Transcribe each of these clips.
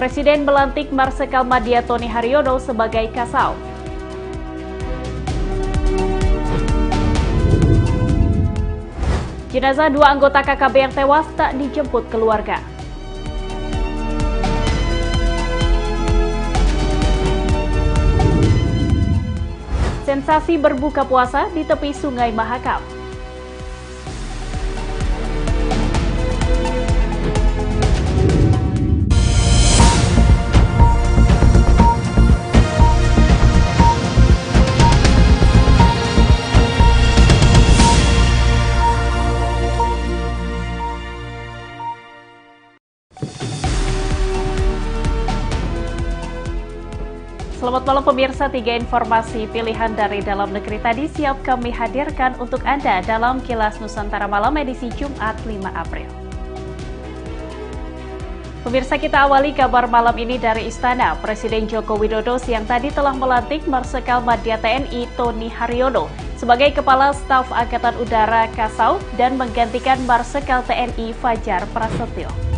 Presiden melantik Marsikal Madia Tony Haryono sebagai Kasau. Jenazah dua anggota KKB yang tewas tak dijemput keluarga. Sensasi berbuka puasa di tepi Sungai Mahakam. Selamat malam pemirsa, tiga informasi pilihan dari dalam negeri tadi siap kami hadirkan untuk Anda dalam Kilas Nusantara Malam edisi Jumat 5 April. Pemirsa kita awali kabar malam ini dari Istana. Presiden Joko Widodo siang tadi telah melantik Marsikal Madya TNI Tony Haryono sebagai Kepala Staf Angkatan Udara Kasau dan menggantikan Marsikal TNI Fajar Prasetyo.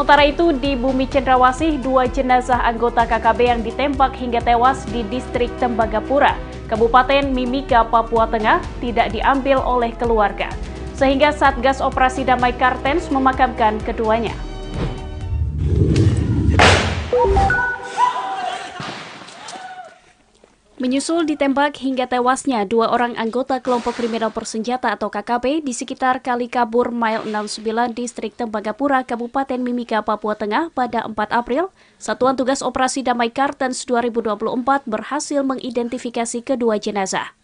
Sementara itu, di Bumi Cendrawasih, dua jenazah anggota KKB yang ditembak hingga tewas di distrik Tembagapura, Kabupaten Mimika, Papua Tengah, tidak diambil oleh keluarga. Sehingga Satgas Operasi Damai Kartens memakamkan keduanya. Menyusul ditembak hingga tewasnya dua orang anggota kelompok kriminal bersenjata atau KKB di sekitar Kali Kabur Mile 69 Distrik Tembagapura, Kabupaten Mimika, Papua Tengah pada 4 April, Satuan Tugas Operasi Damai Kartens 2024 berhasil mengidentifikasi kedua jenazah,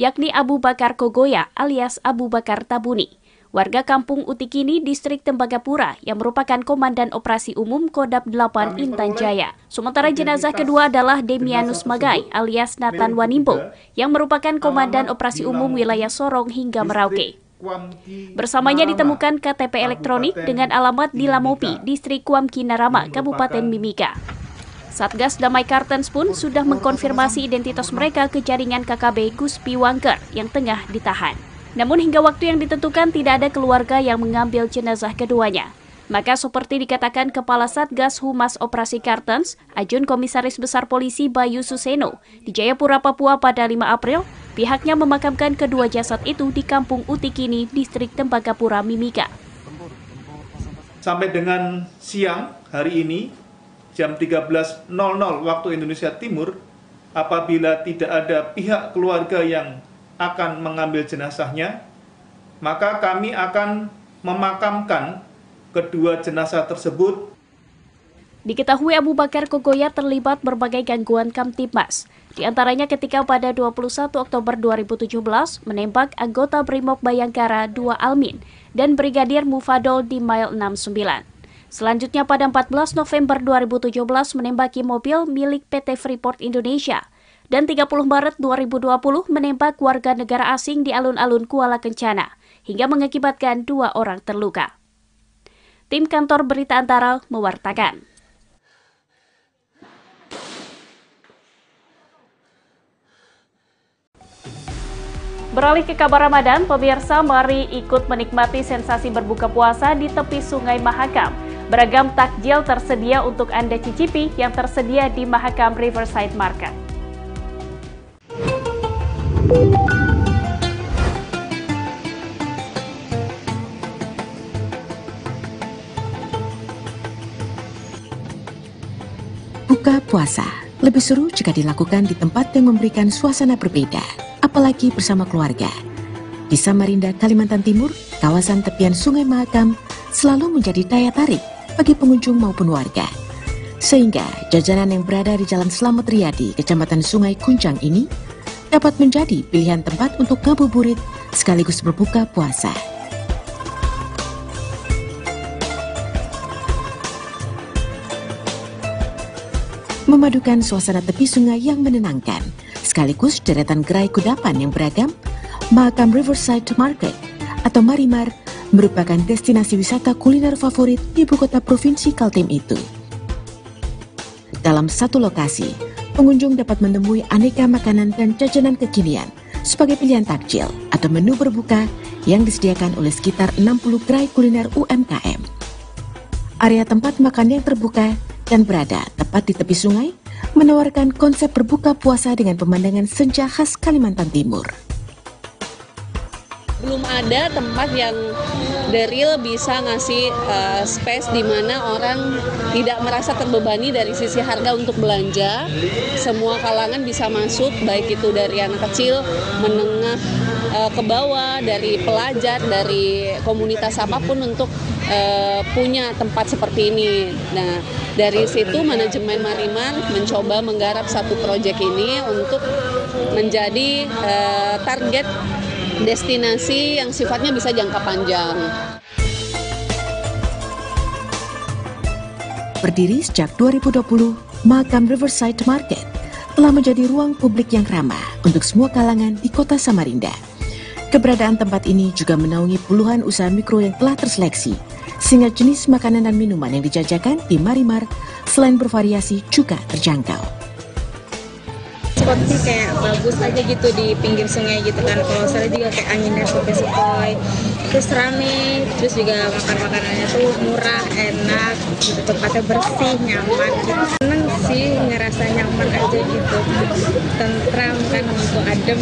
yakni Abu Bakar Kogoya alias Abu Bakar Tabuni, warga kampung Utikini, distrik Tembagapura yang merupakan Komandan Operasi Umum Kodap 8 Intan Jaya. Sementara jenazah kedua adalah Demianus Magai alias Nathan Wanimbo yang merupakan Komandan Operasi Umum Wilayah Sorong hingga Merauke. Bersamanya ditemukan KTP elektronik dengan alamat di Lamopi, distrik Kuamki Narama, Kabupaten Mimika. Satgas Damai Kartens pun sudah mengkonfirmasi identitas mereka ke jaringan KKB Gus Piwangker yang tengah ditahan. Namun hingga waktu yang ditentukan tidak ada keluarga yang mengambil jenazah keduanya. Maka seperti dikatakan Kepala Satgas Humas Operasi Kartens, Ajun Komisaris Besar Polisi Bayu Suseno, di Jayapura, Papua pada 5 April, pihaknya memakamkan kedua jasad itu di Kampung Utikini, Distrik Tembagapura, Mimika. Sampai dengan siang hari ini, jam 13.00 waktu Indonesia Timur, apabila tidak ada pihak keluarga yang akan mengambil jenazahnya, maka kami akan memakamkan kedua jenazah tersebut. Diketahui Abu Bakar Kogoya terlibat berbagai gangguan Kamtipmas, di antaranya ketika pada 21 Oktober 2017 menembak anggota Brimob Bayangkara 2 Almin dan Brigadir Mufadol di Mile 69. Selanjutnya pada 14 November 2017 menembaki mobil milik PT Freeport Indonesia dan 30 Maret 2020 menembak warga negara asing di alun-alun Kuala Kencana hingga mengakibatkan dua orang terluka. Tim kantor berita antara mewartakan. Beralih ke kabar Ramadan, pemirsa mari ikut menikmati sensasi berbuka puasa di tepi Sungai Mahakam. Beragam takjil tersedia untuk Anda cicipi yang tersedia di Mahakam Riverside Market. Buka puasa lebih seru jika dilakukan di tempat yang memberikan suasana berbeda apalagi bersama keluarga. Di Samarinda, Kalimantan Timur, kawasan tepian Sungai Mahakam selalu menjadi daya tarik bagi pengunjung maupun warga. Sehingga jajanan yang berada di Jalan Selamat Riyadi, Kecamatan Sungai Kuncang ini dapat menjadi pilihan tempat untuk ngabuburit sekaligus berbuka puasa. Memadukan suasana tepi sungai yang menenangkan, sekaligus deretan gerai kudapan yang beragam, Mahakam Riverside Market atau Marimar merupakan destinasi wisata kuliner favorit di ibu kota provinsi Kaltim itu. Dalam satu lokasi, pengunjung dapat menemui aneka makanan dan jajanan kekinian sebagai pilihan takjil atau menu berbuka yang disediakan oleh sekitar 60 gerai kuliner UMKM. Area tempat makan yang terbuka dan berada tepat di tepi sungai menawarkan konsep berbuka puasa dengan pemandangan senja khas Kalimantan Timur. Belum ada tempat yang deril bisa ngasih uh, space di mana orang tidak merasa terbebani dari sisi harga untuk belanja. Semua kalangan bisa masuk, baik itu dari anak kecil, menengah, uh, ke bawah, dari pelajar, dari komunitas apa pun untuk uh, punya tempat seperti ini. Nah, dari situ manajemen Marimar mencoba menggarap satu proyek ini untuk menjadi uh, target destinasi yang sifatnya bisa jangka panjang. Berdiri sejak 2020, Makam Riverside Market telah menjadi ruang publik yang ramah untuk semua kalangan di kota Samarinda. Keberadaan tempat ini juga menaungi puluhan usaha mikro yang telah terseleksi sehingga jenis makanan dan minuman yang dijajakan di Marimar selain bervariasi juga terjangkau. Spotnya kayak bagus aja gitu di pinggir sungai gitu kan. Kalau saya juga kayak angin dan sepoi-sepoi. Terus rame, terus juga makan makanannya tuh murah, enak, gitu. tempatnya bersih, nyaman. Gitu. Seneng sih ngerasa nyaman aja gitu. Tentram kan untuk adem.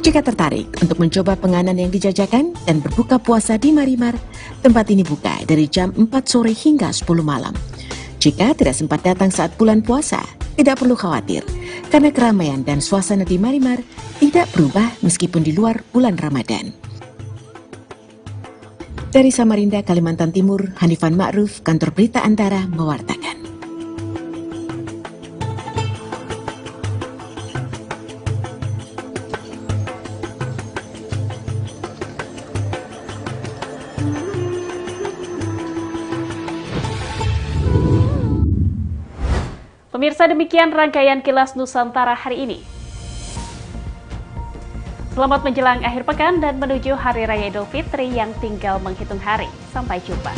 Jika tertarik untuk mencoba penganan yang dijajakan dan berbuka puasa di Marimar, tempat ini buka dari jam 4 sore hingga 10 malam. Jika tidak sempat datang saat bulan puasa, tidak perlu khawatir, karena keramaian dan suasana di Marimar tidak berubah meskipun di luar bulan Ramadan. Dari Samarinda, Kalimantan Timur, Hanifan Ma'ruf, Kantor Berita Antara, mewartakan. Pemirsa demikian rangkaian kilas Nusantara hari ini. Selamat menjelang akhir pekan dan menuju Hari Raya Idul Fitri yang tinggal menghitung hari. Sampai jumpa.